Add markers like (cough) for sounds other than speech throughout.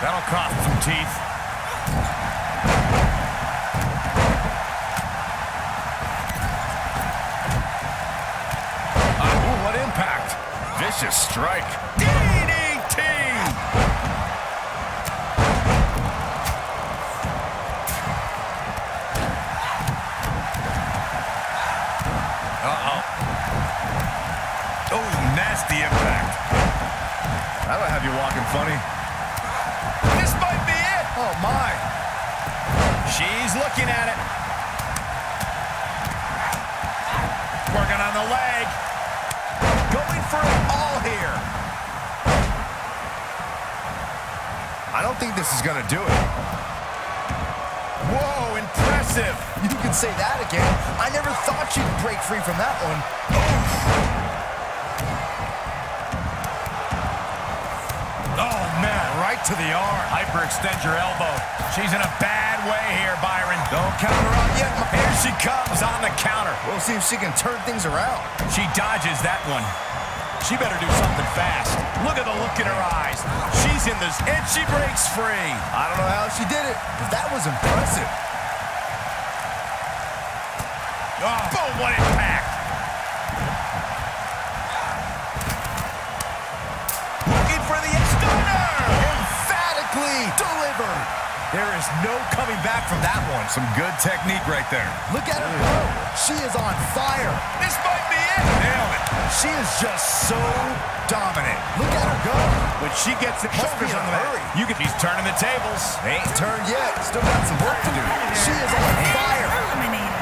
That'll cost some teeth. Uh, ooh, what impact. Vicious strike. DDT. Uh-oh. Oh, nasty impact. That'll have you walking funny. She's looking at it. Working on the leg. Going for it all here. I don't think this is going to do it. Whoa, impressive. You can say that again. I never thought you'd break free from that one. Oh, to the arm. Hyperextend your elbow. She's in a bad way here, Byron. Don't count her out yet. Here she comes on the counter. We'll see if she can turn things around. She dodges that one. She better do something fast. Look at the look in her eyes. She's in this, and she breaks free. I don't know how she did it, but that was impressive. Oh, boom, what impact. Emphatically delivered. There is no coming back from that one. Some good technique right there. Look at her go. She is on fire. This might be it. Nailed it. She is just so dominant. Look at her go. When she gets the Must be in on a the mat, hurry. you can, he's turning the tables. They ain't turned yet. Still got some work to do. She is on fire. Eliminated.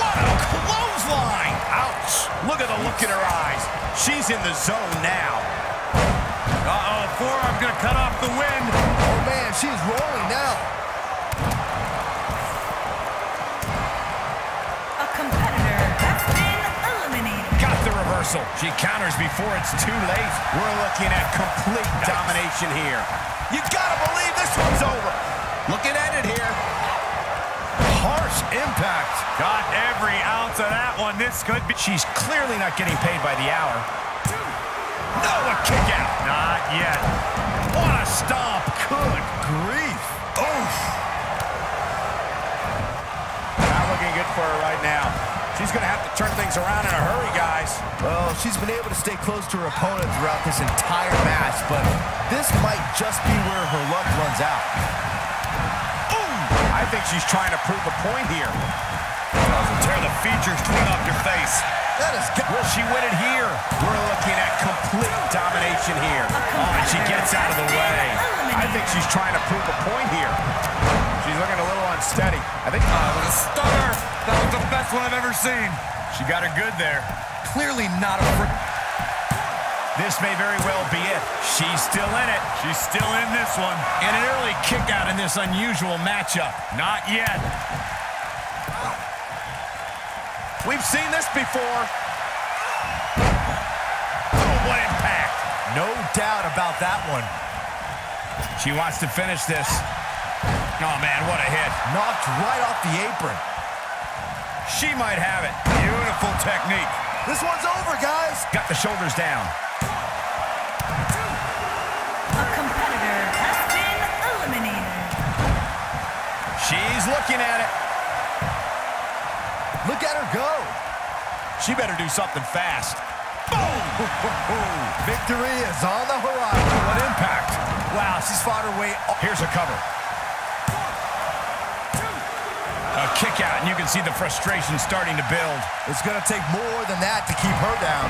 What a clothesline! Ouch! Look at the look in her eyes. She's in the zone now. Uh-oh, forearm gonna cut off the wind. Oh, man, she's rolling now. A competitor has been eliminated. Got the reversal. She counters before it's too late. We're looking at complete domination here. You gotta believe this one's over. Looking at it here. Harsh impact. Got every ounce of that one. This could be. She's clearly not getting paid by the hour. No, a kick out. Not yet. What a stomp. Good grief. Oof. Not looking good for her right now. She's going to have to turn things around in a hurry, guys. Well, she's been able to stay close to her opponent throughout this entire match, but this might just be where her luck runs out. Ooh. I think she's trying to prove a point here. Tear the features clean off your face. That is good. Will she win it here? We're looking at complete domination here. Oh, and she gets out of the way. I think she's trying to prove a point here. She's looking a little unsteady. I think... Ah, oh, with a stunner. That was the best one I've ever seen. She got her good there. Clearly not a... This may very well be it. She's still in it. She's still in this one. And an early kick out in this unusual matchup. Not yet. We've seen this before. Oh, what impact. No doubt about that one. She wants to finish this. Oh, man, what a hit. Knocked right off the apron. She might have it. Beautiful technique. This one's over, guys. Got the shoulders down. A competitor has been eliminated. She's looking at it. Look at her go. She better do something fast. Boom! (laughs) Victory is on the horizon. What impact. Wow, she's fought her way. Here's a cover. A kick out, and you can see the frustration starting to build. It's going to take more than that to keep her down.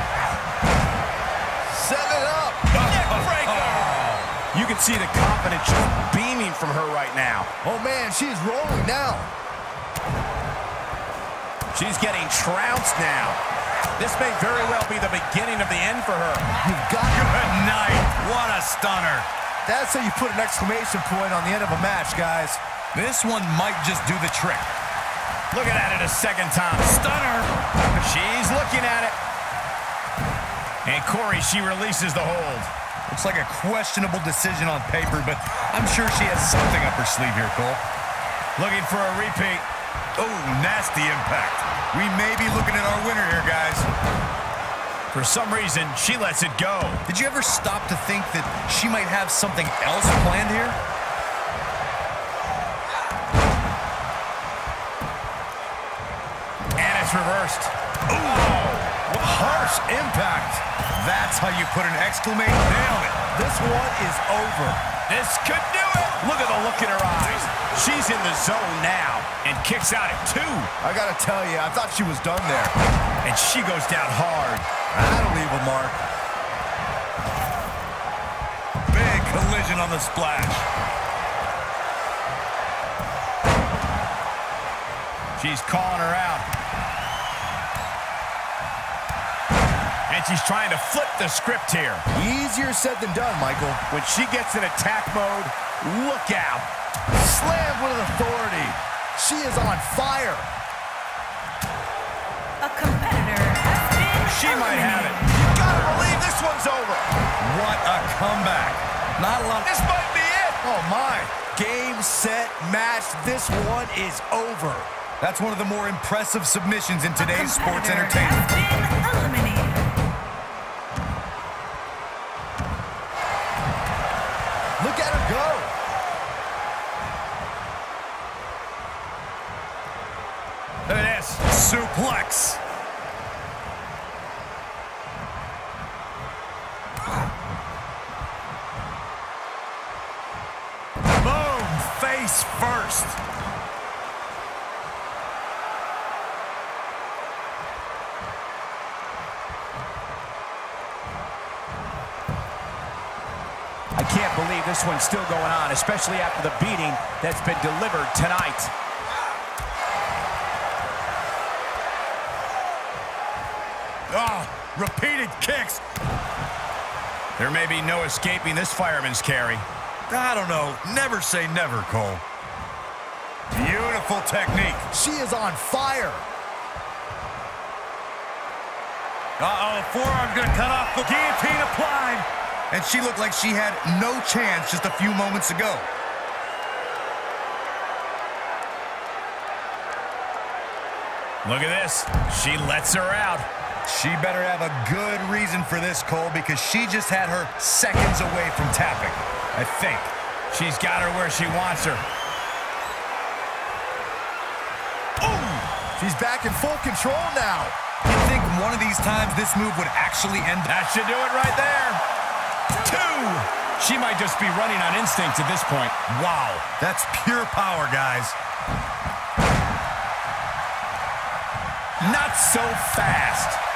Set it up. Oh. You can see the confidence beaming from her right now. Oh, man, she's rolling now. She's getting trounced now. This may very well be the beginning of the end for her. You've got (laughs) Good night. What a stunner. That's how you put an exclamation point on the end of a match, guys. This one might just do the trick. Looking at it a second time. Stunner. She's looking at it. And Corey, she releases the hold. Looks like a questionable decision on paper, but I'm sure she has something up her sleeve here, Cole. Looking for a repeat. Oh, nasty impact. We may be looking at our winner here, guys. For some reason, she lets it go. Did you ever stop to think that she might have something else planned here? And it's reversed. Ooh, harsh impact. That's how you put an exclamation. Nailed it. This one is over. This could do. Look at the look in her eyes. She's in the zone now and kicks out at two. I gotta tell you, I thought she was done there. And she goes down hard. That'll leave a mark. Big collision on the splash. She's calling her out. And she's trying to flip the script here. Easier said than done, Michael. When she gets in attack mode, look out. Slammed with authority. She is on fire. A competitor has been She might have it. You gotta believe this one's over. What a comeback. Not a lot. This might be it. Oh, my. Game, set, match. This one is over. That's one of the more impressive submissions in today's sports competitor entertainment. has been eliminated. Look at her go. Look at this. Suplex. Boom. Face first. I can't believe this one's still going on, especially after the beating that's been delivered tonight. Oh, repeated kicks. There may be no escaping this fireman's carry. I don't know. Never say never, Cole. Beautiful technique. She is on fire. Uh-oh, forearm's gonna cut off the guillotine applied. And she looked like she had no chance just a few moments ago. Look at this. She lets her out. She better have a good reason for this, Cole, because she just had her seconds away from tapping. I think. She's got her where she wants her. Boom! She's back in full control now. You'd think one of these times this move would actually end That should do it right there. Two. She might just be running on instinct at this point. Wow, that's pure power, guys. Not so fast.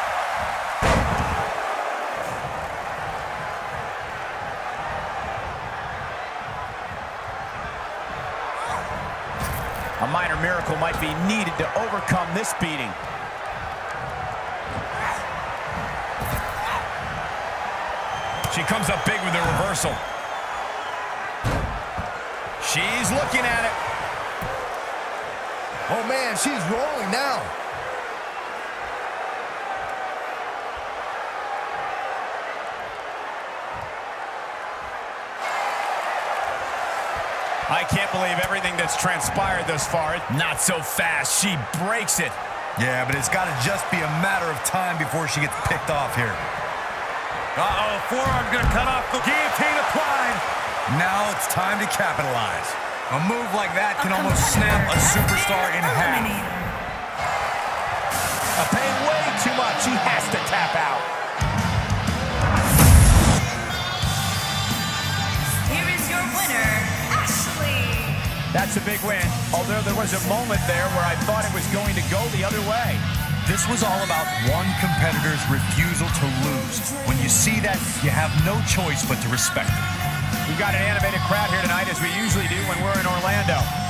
A minor miracle might be needed to overcome this beating. She comes up big with the reversal. She's looking at it. Oh, man, she's rolling now. I can't believe everything that's transpired thus far. Not so fast. She breaks it. Yeah, but it's got to just be a matter of time before she gets picked off here. Uh-oh, forearm's gonna cut off the guillotine applied. Now it's time to capitalize. A move like that can almost snap a superstar in half. eliminated. Paying way too much. He has to tap out. That's a big win. Although there was a moment there where I thought it was going to go the other way. This was all about one competitor's refusal to lose. When you see that, you have no choice but to respect it. We've got an animated crowd here tonight, as we usually do when we're in Orlando.